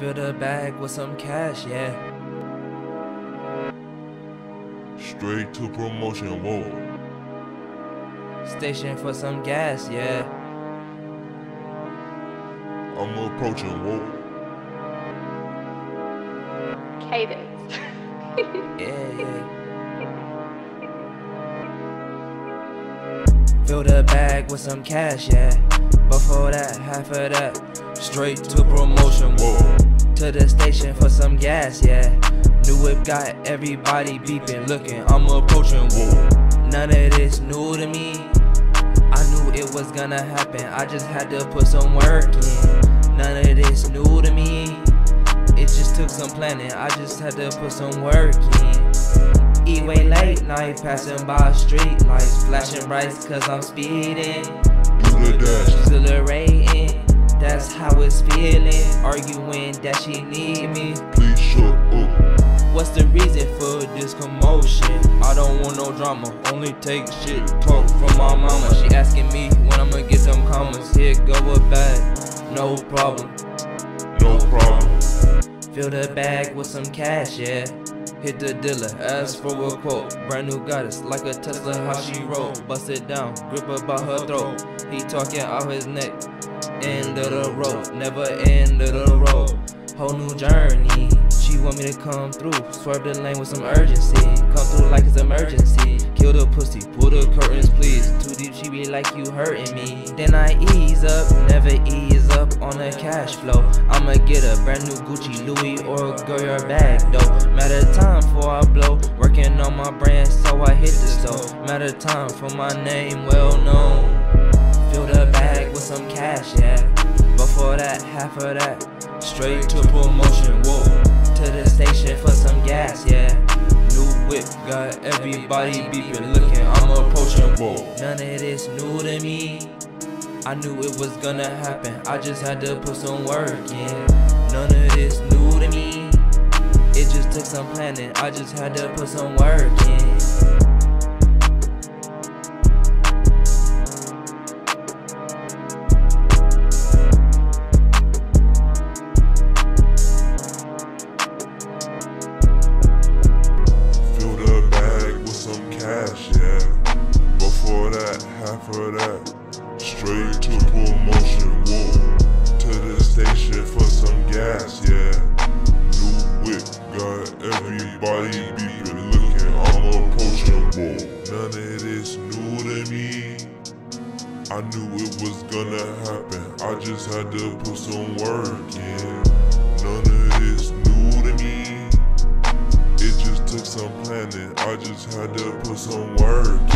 Fill the bag with some cash, yeah. Straight to promotion, whoa. Station for some gas, yeah. I'm approaching, whoa. Cadence. Yeah, yeah. Fill the bag with some cash, yeah. Before that, half of that. Straight to promotion, Whoa. Station for some gas, yeah. New whip got everybody beeping, looking, I'm approaching, whoa. None of this new to me. I knew it was gonna happen, I just had to put some work in. None of this new to me. It just took some planning, I just had to put some work in. E-way late night, passing by street lights, flashing brights cause I'm speeding. Do the dash. Exhilarating, that's how it's feeling. Arguing that she need me. Please shut up. What's the reason for this commotion? I don't want no drama, only take shit talk from my mama. She asking me when I'ma get them commas. Here go a bag, no problem. No problem. Fill the bag with some cash, yeah. Hit the dealer, ask for a quote. Brand new goddess, like a Tesla, how she roll. Bust it down, grip her by her throat. He talking out his neck. End of the road, never end of the road. Whole new journey. She want me to come through, swerve the lane with some urgency. Come through like it's emergency. Kill the pussy, pull the curtains, please. Too deep, she be like you hurting me. Then I ease up, never ease up on the cash flow. I'ma get a brand new Gucci, Louis, or Goyard bag though. Matter time before I blow. Working on my brand, so I hit the stove. Matter time for my name well known. Half of that. Straight to promotion, whoa. To the station for some gas, yeah. New whip, got everybody beeping, looking, I'm approaching, whoa. None of this new to me. I knew it was gonna happen, I just had to put some work in. None of this new to me. It just took some planning, I just had to put some work in. Everybody beeping, looking, I'm approachable. None of this new to me. I knew it was gonna happen, I just had to put some work in. None of this new to me. It just took some planning, I just had to put some work.